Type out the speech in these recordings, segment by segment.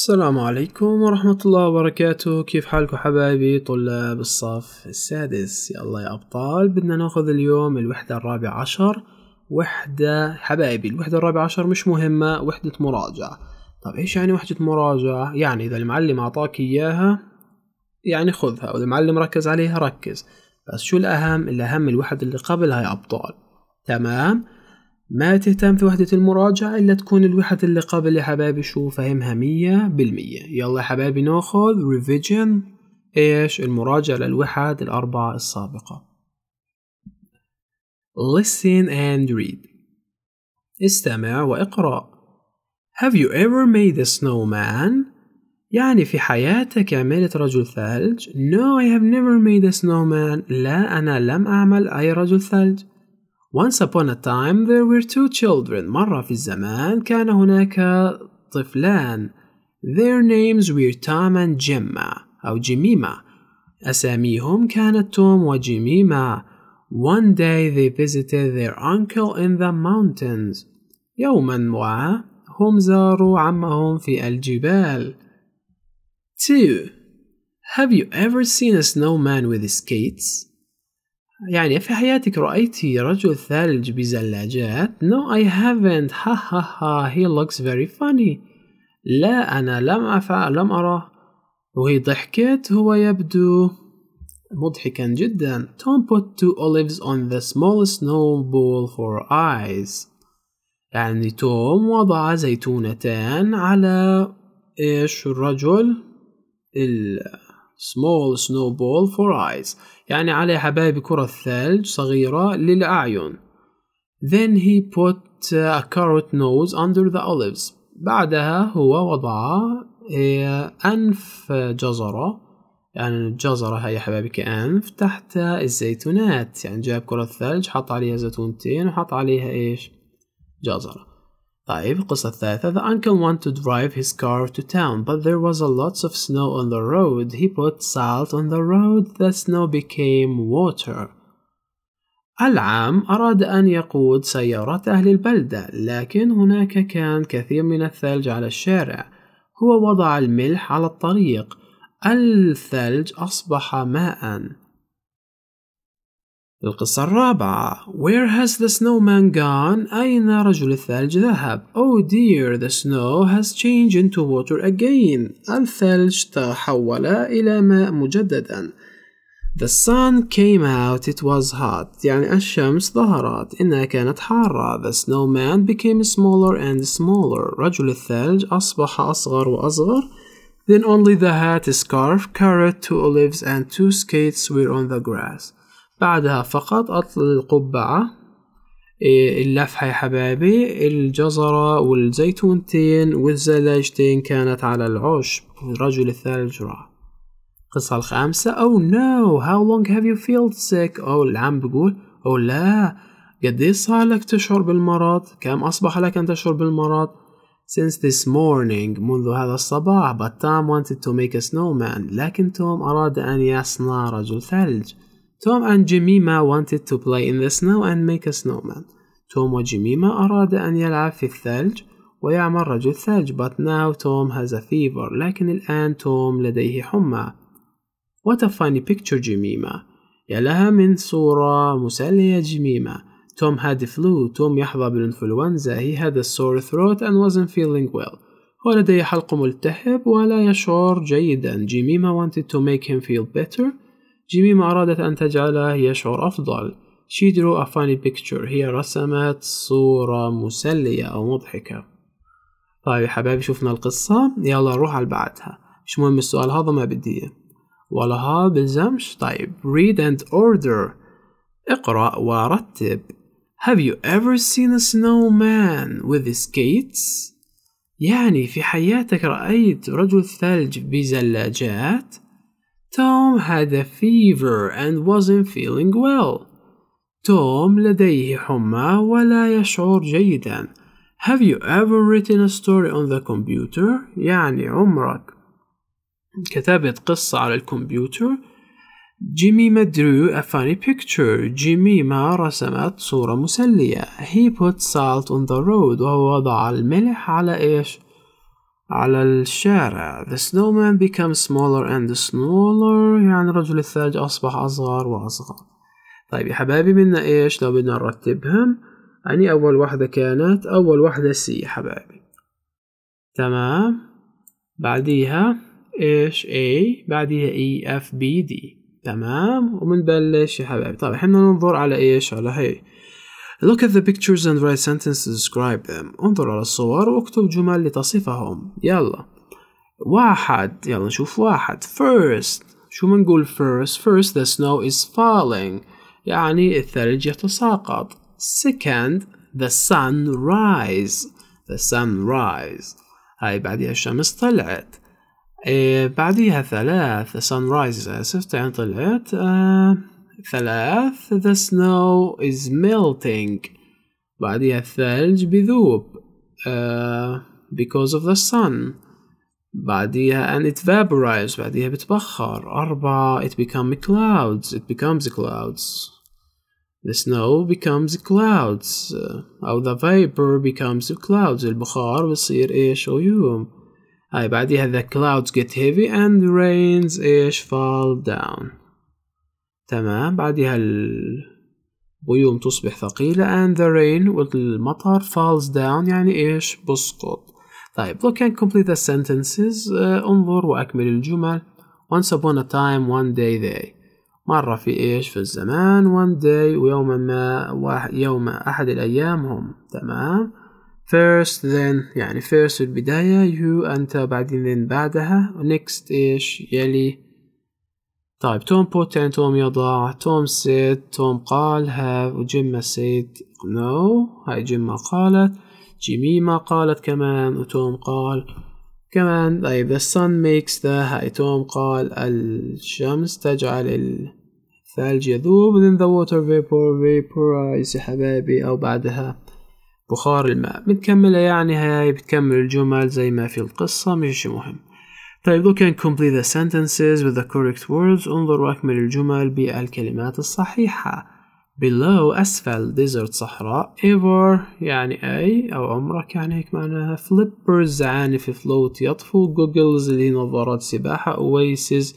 السلام عليكم ورحمة الله وبركاته. كيف حالكم حبايبي؟ طلاب الصف السادس. يلا يا أبطال بدنا ناخذ اليوم الوحدة الرابعة عشر. وحدة حبايبي الوحدة الرابعة عشر مش مهمة وحدة مراجعة. طب إيش يعني وحدة مراجعة؟ يعني إذا المعلم أعطاك إياها يعني خذها وإذا المعلم ركز عليها ركز. بس شو الأهم؟ الأهم الوحدة اللي قبلها يا أبطال. تمام؟ ما تهتم في وحدة المراجعة إلا تكون الوحدة اللي قبل يا حبايبي شو فهمها مية بالمية يلا يا حبايبي ناخذ ريفيجن إيش المراجعة للوحد الأربعة السابقة Listen and read استمع وإقرأ Have you ever made a snowman? يعني في حياتك عملت رجل ثلج؟ No, I have never made a snowman. لا أنا لم أعمل أي رجل ثلج. Once upon a time there were two children. مرة في الزمان كان هناك طفلان. Their names were Tom and Gemma أو جميمة. أساميهم كانت توم وجميمة. One day they visited their uncle in the mountains. يوما ما هم زاروا عمهم في الجبال. 2. Have you ever seen a snowman with skates? يعني في حياتك رأيتي رجل ثلج بزلاجات؟ No I haven't. Ha ha ha. He looks very funny. لا أنا لم أفعل لم أراه وهي ضحكت هو يبدو مضحكا جدا. Tom put two olives on the small snowball for eyes. يعني توم وضع زيتونتان على إيش الرجل؟ ال small snowball for eyes يعني على حبايبي كرة ثلج صغيرة للأعين. Then he put a carrot nose under the olives. بعدها هو وضع أنف جزرة. يعني الجزرة هي حبايبي كأنف تحت الزيتونات. يعني جاب كرة ثلج حط عليها زيتونتين وحط عليها إيش؟ جزرة. طيب القصة الثالثة. The uncle wanted to drive his car to town but there was a lots of snow on the road. He put salt on the road. The snow became water. العم أراد أن يقود سيارته للبلدة لكن هناك كان كثير من الثلج على الشارع. هو وضع الملح على الطريق. الثلج أصبح ماءً. القصة الرابعة Where has the snowman gone? أين رجل الثلج ذهب؟ Oh dear, the snow has changed into water again. الثلج تحول إلى ماء مجددا. The sun came out, it was hot. يعني الشمس ظهرت إنها كانت حارة. The snowman became smaller and smaller. رجل الثلج أصبح أصغر وأصغر. Then only the hat, scarf, carrot, two olives and two skates were on the grass. بعدها فقط أطل القبعة اللفحة يا حبايبي الجزرة والزيتونتين والزلاجتين كانت على العشب رجل الثلج راح القصة الخامسة Oh no how long have you felt sick? أو العم بيقول أو لا قد صار لك تشعر بالمرض؟ كم أصبح لك أن تشعر بالمرض؟ Since this morning منذ هذا الصباح but Tom wanted to make a snowman لكن توم أراد أن يصنع رجل ثلج. توم أن جيميما wanted to play in the snow and make a snowman. توم وجيميما أراد أن يلعب في الثلج ويعمل رجل ثلج. But now Tom has a fever. لكن الآن توم لديه حمى. What a funny picture جيميما. يا لها من صورة مسلية جيميما. توم had flu. توم يحظى بالإنفلونزا. He had a sore throat and wasn't feeling well. هو لديه حلق ملتهب ولا يشعر جيدا. جيميما wanted to make him feel better. جيميما أرادت أن تجعله يشعر أفضل. She drew a funny picture. هي رسمت صورة مسلية أو مضحكة. طيب يا حبايبي شفنا القصة يلا نروح على بعدها. مش مهم السؤال هذا ما بدي ولا ها بلزمش طيب read and order اقرأ ورتب Have you ever seen a snowman with skates؟ يعني في حياتك رأيت رجل ثلج بزلاجات؟ توم had a fever and wasn't feeling well. توم لديه حمى ولا يشعر جيدا. Have you ever written a story on the computer؟ يعني عمرك كتبت قصة على الكمبيوتر؟ جيميما drew a funny picture. جيميما رسمت صورة مسلية. He put salt on the road. وهو وضع الملح على إيش؟ على الشارع. The snowman becomes smaller and smaller. يعني رجل الثلج أصبح أصغر وأصغر. طيب يا حبايبي بدنا إيش؟ لو بدنا نرتبهم. يعني أول واحدة كانت أول واحدة سي يا حبايبي. تمام. بعديها إيش؟ A. بعديها E F B D. تمام. ومنبلش يا حبايبي. طيب إحنا ننظر على إيش؟ على هي Look at the pictures and write sentences to describe them. انظر على الصور واكتب جمل لتصفهم. يلا. واحد يلا نشوف واحد. First شو بنقول first؟ First the snow is falling. يعني الثلج يتساقط. Second the sun rise. The sun rise. هاي بعدها الشمس طلعت. إيه بعديها ثلاث the sun rises آسف يعني طلعت. آه ثلاث the snow is melting بعدها الثلج بذوب uh, because of the sun بعديها and it vaporizes بعديها بتبخر أربعة it becomes clouds it becomes clouds the snow becomes clouds أو the vapor becomes clouds البخار بصير إيش غيوم هاي بعديها the clouds get heavy and the rains إيش fall down تمام. بعدها الغيوم تصبح ثقيلة. And the rain والمطر falls down. يعني إيش؟ بسقط. طيب look and complete the sentences. uh, انظر وأكمل الجمل. Once upon a time one day they. مرة في إيش؟ في الزمان. One day ويوما ما واحد يوم أحد الأيام هم. تمام. First then يعني first البداية. You أنت بعدين then بعدها. Next إيش؟ يلي. طيب توم يعني توم يضع توم said توم قال have وجيما said no هاي جيما قالت جيميما قالت كمان وتوم قال كمان. طيب the sun makes the هاي توم قال الشمس تجعل الثلج يذوب then the water vapor vaporize يا حبايبي أو بعدها بخار الماء. بنكملها يعني هاي بتكمل الجمل زي ما في القصة مش مهم. طيب look and complete the sentences with the correct words انظر واكمل الجمل بالكلمات الصحيحة. Below أسفل. Desert صحراء. Ever يعني أي أو عمرك. يعني هيك معناها flippers زعانف float يطفو. Goggles اللي هي نظارات سباحة. Oasis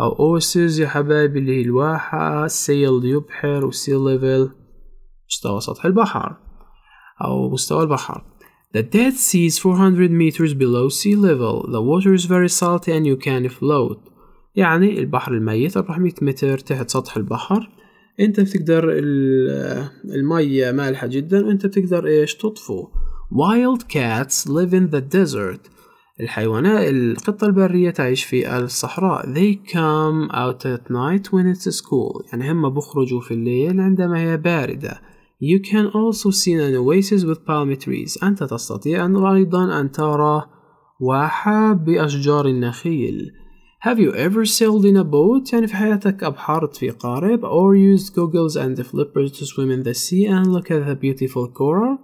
أو oasis يا حبايبي اللي هي الواحة. Sail يبحر و sea level مستوى سطح البحر أو مستوى البحر. The Dead Sea is 400 meters below sea level. The water is very salty and you can float. يعني البحر الميت 400 متر تحت سطح البحر. أنت بتقدر المية مالحة جدا. وانت بتقدر إيش؟ تطفو. Wild cats live in the desert. الحيوانات القطة البرية تعيش في الصحراء. They come out at night when it's cool. يعني هم بخرجوا في الليل عندما هي باردة. You can also see an oasis with palm trees. أنت تستطيع أن أيضا أن ترى واحة بأشجار النخيل. Have you ever sailed in a boat؟ يعني في حياتك أبحرت في قارب or used goggles and flippers to swim in the sea and look at the beautiful coral؟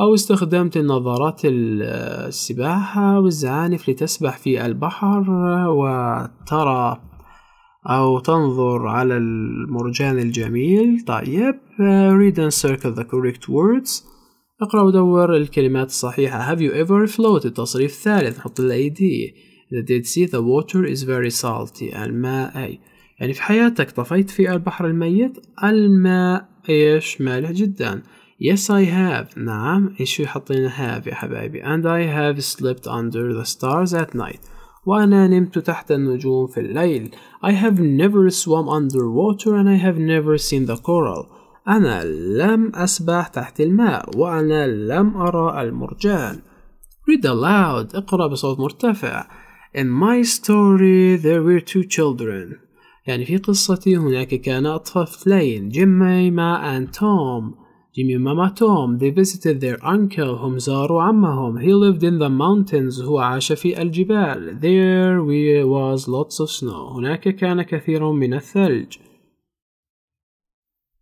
أو استخدمت النظارات السباحة والزعانف لتسبح في البحر وترى أو تنظر على المرجان الجميل. طيب read and circle the correct words. اقرأ ودور الكلمات الصحيحة. Have you ever floated تصريف ثالث؟ نحط ال AD the dead sea the water is very salty. الماء أي. يعني في حياتك طفيت في البحر الميت؟ الماء إيش؟ مالح جدا. Yes I have. نعم. إيش حطينا have يا حبايبي. And I have slept under the stars at night. وأنا نمت تحت النجوم في الليل. I have never swum underwater and I have never seen the coral. أنا لم أسبح تحت الماء وأنا لم أرى المرجان. Read aloud. اقرأ بصوت مرتفع. In my story there were two children. يعني في قصتي هناك كان طفلين جيميما and Tom. جيمي وماما توم they visited their uncle هم زاروا عمهم he lived in the mountains هو عاش في الجبال there was lots of snow هناك كان كثير من الثلج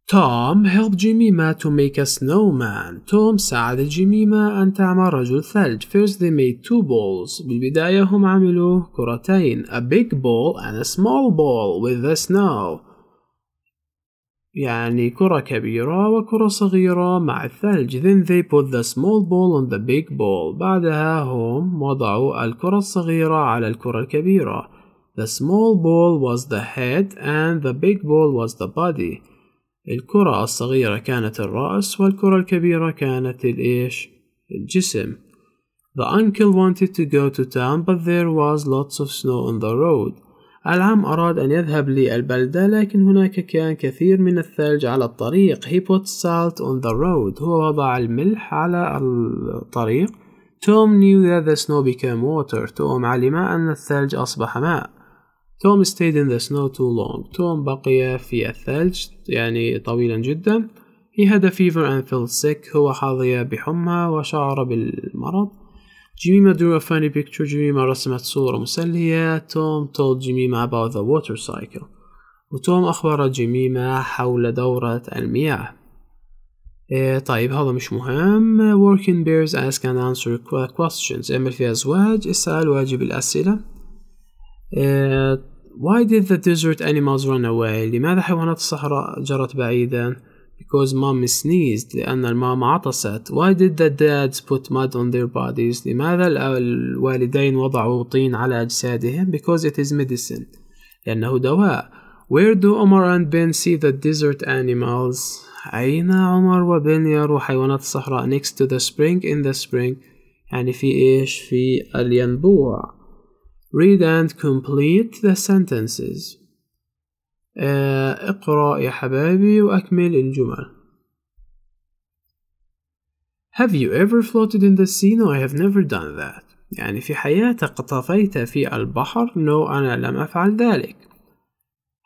توم helped جيميما to make a snowman توم ساعد جيميما أن تعمل رجل ثلج first they made two balls بالبداية هم عملوا كرتين a big ball and a small ball with the snow يعني كرة كبيرة وكرة صغيرة مع الثلج then they put the small ball on the big ball بعدها هم وضعوا الكرة الصغيرة على الكرة الكبيرة the small ball was the head and the big ball was the body الكرة الصغيرة كانت الرأس والكرة الكبيرة كانت الإيش الجسم The uncle wanted to go to town but there was lots of snow on the road العم أراد أن يذهب للبلدة لكن هناك كان كثير من الثلج على الطريق. He put salt on the road. هو وضع الملح على الطريق. Tom knew that the snow became water. توم علم أن الثلج أصبح ماء. توم stayed in the snow too long. توم بقي في الثلج يعني طويلا جدا. He had a fever and felt sick. هو حظي بحمى وشعر بالمرض. جميمة drew a funny picture جميمة رسمت صورة مسلية توم told جميمة about the water cycle. وتوم أخبر جميمة حول دورة المياه إيه طيب هذا مش مهم working bears ask and answer questions. اعمل فيها أزواج اسأل واجب الأسئلة إيه why did the desert animals run away? لماذا حيوانات الصحراء جرت بعيدا because mom sneezed لأن الماما عطست why did the dads put mud on their bodies لماذا الوالدين وضعوا طين على أجسادهم because it is medicine لأنه دواء where do Omar and Ben see the desert animals أين عمر وبن يروا حيوانات الصحراء next to the spring in the spring يعني في إيش في الينبوع read and complete the sentences اقرأ يا حبايبي وأكمل الجمل Have you ever floated in the sea? No, I have never done that. يعني في حياتك طفيت في البحر؟ No, أنا لم أفعل ذلك.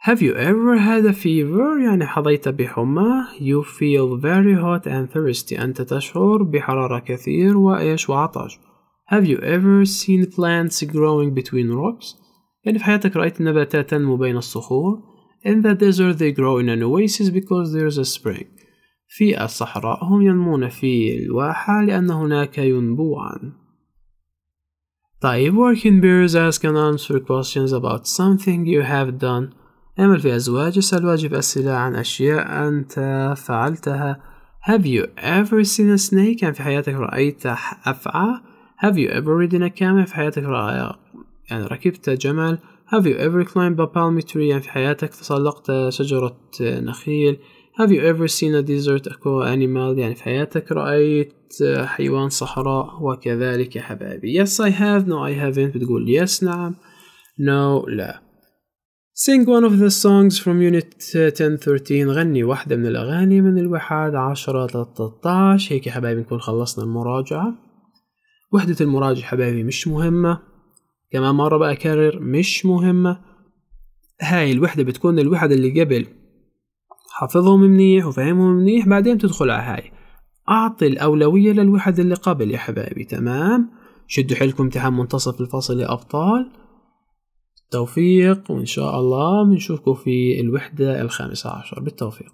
Have you ever had a fever? يعني حظيت بحمى. You feel very hot and thirsty. أنت تشعر بحرارة كثير وإيش وعطش. Have you ever seen plants growing between rocks? يعني في حياتك رأيت نباتات تنمو بين الصخور؟ In the desert they grow in an oasis because there's a spring. في الصحراء هم ينمون في الواحة لأن هناك ينبوعا. طيب working bears ask and answer questions about something you have done. اعمل في أزواج اسأل واجب أسئلة عن أشياء أنت فعلتها. Have you ever seen a snake؟ يعني في حياتك رأيت أفعى؟ Have you ever ridden a camel؟ في حياتك رأي يعني ركبت جمل؟ Have you ever climbed a palm tree يعني في حياتك تسلقت شجرة نخيل؟ Have you ever seen a desert animal يعني في حياتك؟ رأيت حيوان صحراء وكذلك يا حبايبي. Yes I have. No I haven't. بتقول yes نعم. No لا. Sing one of the songs from unit 1013 غني واحدة من الأغاني من الوحاد. عشرة 13 هيك يا حبايبي نكون خلصنا المراجعة. وحدة المراجعة حبايبي مش مهمة. كمان مرة بأكرر مش مهمة. هاي الوحدة بتكون الوحدة اللي قبل. حافظهم منيح وفهمهم منيح بعدين تدخل على هاي. أعطي الأولوية للوحدة اللي قبل يا حبايبي تمام؟ شدوا حيلكم امتحان منتصف الفصل يا أبطال. توفيق وإن شاء الله بنشوفكم في الوحدة الخامسة عشر. بالتوفيق.